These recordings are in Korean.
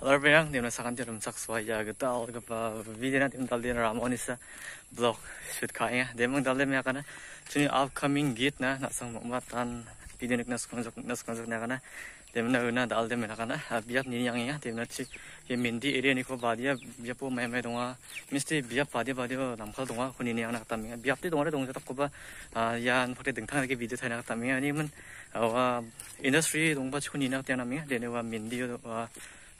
Alarbayang di mana sakan jarum sak suai ya kita al kapa video nanti mental di ram onisa blog shoot kaya demang dalde me akana chuni upcoming git na nak sang matan video nik nas konjok nas konjok na kana demna una dalde me akana biap ni yang ya demna chi ye mindi area ni ko badia biap po me me donga misti biap badia badia namkhal donga kuni ni anak taming biap ti donga donga tak ko ba yan fakte dengtang ke video thai nak taming ani man wa industry dongba chuni nak tiang naming dene wa mindi wa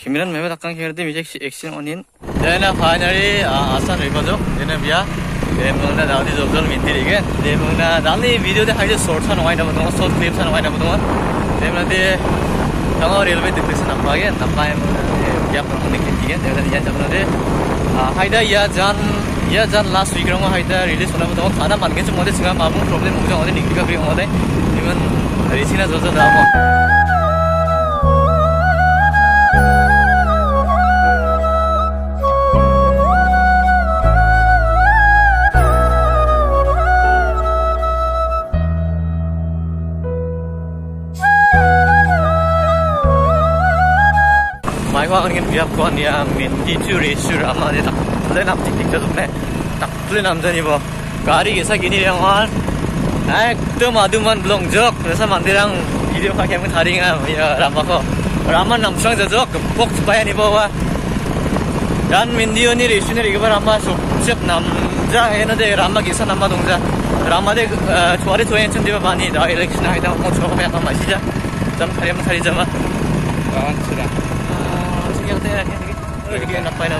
Kimiran Mehmet Akkan Kerdi Mijek Action Onin. Then finally Hasan Rifazo then biya then muna dali Zokal Mintiri ke then muna dali video de hide shorts and wide about the short clips and wide about the then muna de tama railway depression nampa ke nampa ya pernah nikah ke then muna ya jamna de hide ya jan ya jan last week rong hide release pernah betul khana mangen cuma de singa mabung problem mungkin ada nikah ke orang ada even risina jojo drama da mo. 마이광인 비합권이야 민디주리 슈를 아마데 딱 플레 남tik diktatumne tak play namjani bo gari gesa gini yang ekdom aduman blong jok rasa mandirang video ka kemen taringa ya ramako raman namsang jok pok supaya ni bawa dan mindio ni resune ri bar amma so sep namja ena de ramma gesa namma dongja ramma de chwari choyen chen diba bani da election haida mo chho me amma masija jam khari ma khari jama ah chira yang teh lagi enak pain apa Demna de industry demna no riba de madita ruta salni bakos riba the demna skang dia skang उतै राखेको थिएँ कि अलिकति पहिला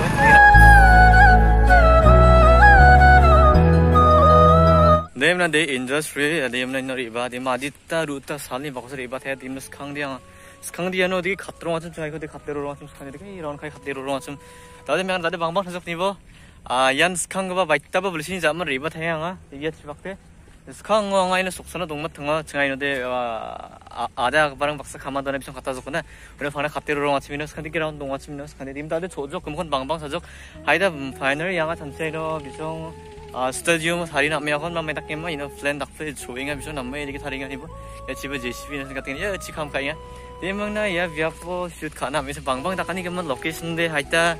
देमना दे industry देमना इन्डर इबा देम आदित्य रुता सालनि भक्सर इबा थाया देम स्खांदिया स्खांदिया नो दि खतरो वाचम चाइको दे खतरो वाचम स्खांदिया दे रन खाइ खतरो वाचम दादे म्यान दादे बांग बांग सजप निबो यान स्खांगबा बाइत्ताबा बुलिसिनि जामन रिबा थाया nga yet 칸 왕아이는 속선은 동마 등어 증아이는데 아다 바랑 박사 가만다네 비좀 갖다 줬구나. 우리 반에 갑대로로 아침이나 스칸디기라운 동 아침이나 스칸디 님 다들 조적 금건 방방 사적. 하이다 파이널 양아 전체로 비좀 아 스타디움 살이 남매건 남매 닦게마. 이노 플랜 닥플 조잉아 비좀 남매 이렇게 다리가 아니고 야 집에 제시비는 같은 야 지캄 가야 대망나 야 비아포 슛 가나. 미서 방방 닦아니 그만 로케이션데 하이다.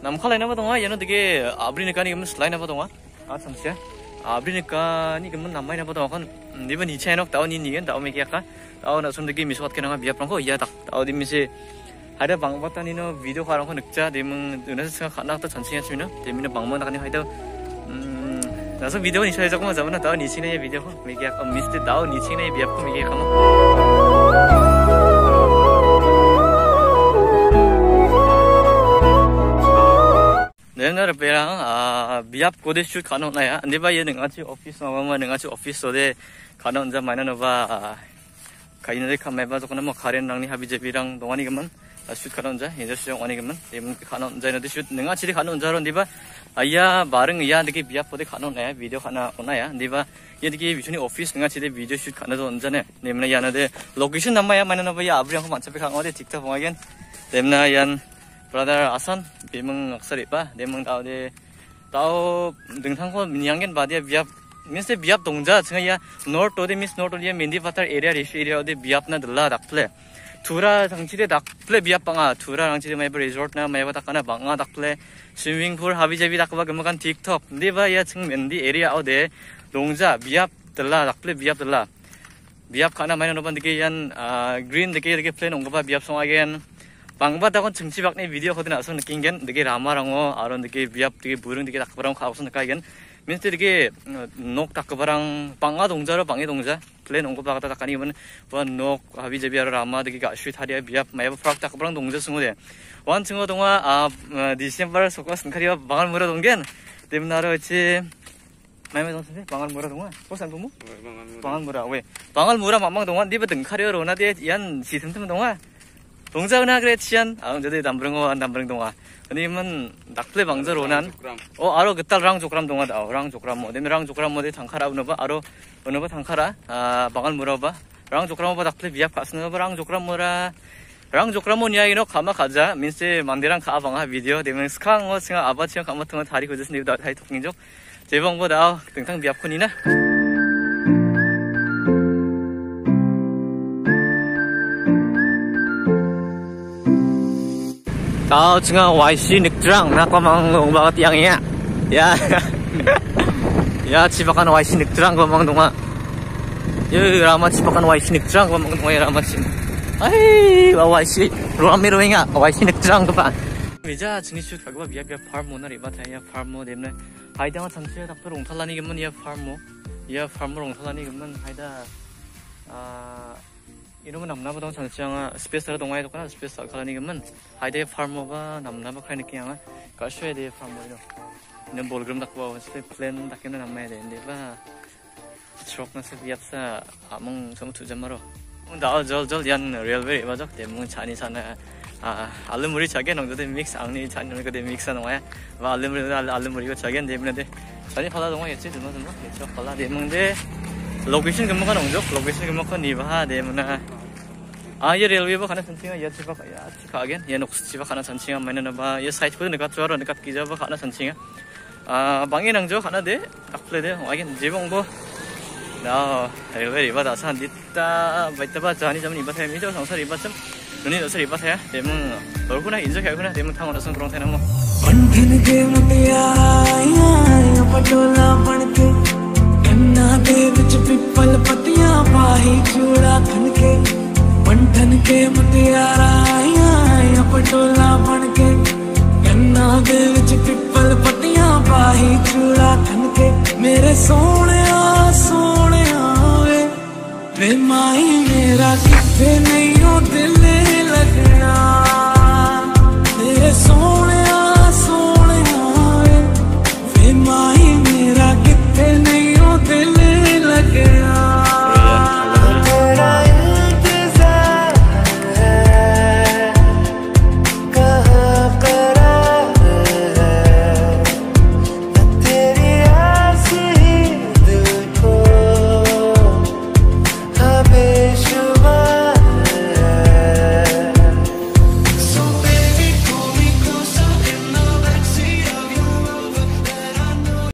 donga kan niba ni channel tao ni nigen tao me kya tao na sum dige miswat kenanga biap rangko ya tak tao di misi ada bang bata ni no video kharang ko nikja demung unasa singa khana ta chansiya chimina demina bang mang nakani haida 나서 비디오 니 셔야 조금 잡으나 더 니치네 비디오 미게 약 미스트 다오 니치네 비압 코 미게 가마 옛날에 배랑 아 미압 고대 슛 가는 나야 근데 봐 얘는 같이 오피스 나가면 내가 같이 오피스에 가는 자 많이 나봐 가이는데 카메라 봐서 뭐 가렌랑니 하비제비랑 동안이 그만 슛 가는 자 이제 수영 원이 그만 이분 가는 자는데 슛 내가 집에 가는 자로 니바 아야 말은 이야 느끼 미압 고대 가는 나야 비디오 하나 오나야 니바 얘들이 비준이 오피스 내가 집에 비디오 슛 가는 거 언제네 내면 야는데 로케이션 남아야 많이 나봐 야 아브리랑 만차비 강 어디 틱톡 보면 내면 얀 brother Asan bimeng aksar ipa demeng tao de tao dengthang ko minyangen badia biap means de biap dongja chinga ya north to de means north to de mendi patar area rish area de biap na dalla dakple 투라 당치대 dakple biap banga 투라 당치대 mai resort na mai bata kana banga dakple swimming pool habi jabi dakba gamakan tiktok de ba ya ching mendi area ode dongja biap dalla dakple biap dalla biap kana mai no ban dike yan green dike dike plan ongba biap song again 방바 닥은 정치박네 비디오 거든 나서 느낀 게 되게 라마랑어 아론 되게 미압 되게 부릉 되게 닭바랑 가고서 느끼겐 민스 되게 녹 닭바랑 방아 동자로 방해 동자 플레 농고 바가다 닭가니 이번 원녹 하비제비아로 라마 되게 가슈 타리아 비압 마이버 프락 닭바랑 동자 승우데 원 증어 동화 아 디셈버 속과 승카리와 방을 물어 동겐 때문나로 지 마이메 동선생 방을 물어 동화? 보산 부모 방을 물어. 왜? 방을 물어 맘망 동화? 니버 등카리어 로나데 얀 시스템 동화 동작은하 그래 치안 아 저들 남부릉어 남부릉 동아 그님은 낙플레 방자로난 어 알어 그딸 랑 조그람 동아다 랑 조그람 뭐 내면 랑 조그람 뭐데 당카라 우너바 알어 우너바 당카라. 아 방알 물어봐 랑 조그람 뭐 낙플레 비압 가스는 랑 조그람 뭐라. 랑 조그람 뭐냐 이노? 가마 가자. 민세 만데랑 가 방아 비디오. 되면 스캉 어 승아 아바치랑 가마 통은 다리 니다 다이 토킹족. 제방보다 등탕 비압 콘이나 Tao cunga YC nagdrang na kamang umagat yang iya. Ya. Ya cipakan YC nagdrang kamang dunga. Ya rama cipakan YC nagdrang kamang dunga ya rama cim. Ay, wa YC rami roinga YC nagdrang kapan. Meja cungi shoot kagwa biya biya farm mo na riba thaya farm mo demne. Haida ma chanche daktor ongthalani gemen ya farm mo. Ya farm mo ongthalani gemen haida 아 이러면 남나보다 전시장아 스페이스라 동아에 뒀거나 스페이스 알카라니금은 하이데 파르모가 남나바 카이 느끼양아 가셔야 돼 파르모이노 는 볼그램 닥고 스페 플랜 닥기는 남아야 되는데 바 트럭나 세 비압사 아몽 좀 투자마로. 나 절절 얀 레일웨이 맞아? 대문 차니 사나. 아 알르무리 자게 농도데 믹스 앙니 농도 데 믹스 나와야. 와 알르무리 알르무리고 자게 데문데 자니 팔라 동아 예치 드노 드노 예치 팔라 데문데 location kamu kan ongjok location kamu kan di bawah deh mana ah railway bah karena sentinga ya coba ya cika agen ya nuk coba karena sentinga mana naba ya site pun dekat suara dekat kija bah karena sentinga ah bangin angjo karena deh tak play deh agen jebong bo 나 railway riba 다산 ditta baita ba jani jaman iba thay mijo sangsa riba cham nuni dosa riba thay demu 얼굴나 인적 결국나 demu 탕 어선 그런 thay 나뭐 ਬੰਧਨ ਕੇ ਮੁਟਿਆਰਾ ਆਇਆ ਪਟੋਲਾ ਬਣ ਕੇ। ਕੰਨਾ ਦੇ ਵਿੱਚ ਪਿੱਪਲ ਪੱਤੀਆਂ ਪਾਹੀ, ਚੂੜਾ ਖਨ ਕੇ। ਮੇਰੇ ਸੋਹਣਿਆ ਸੋਹਣਿਆ ਵੇ ਵੇ ਮਾਈ ਮੇਰਾ ਕਿੱਥੇ ਨਹੀਂ ਓ ਦਿਲ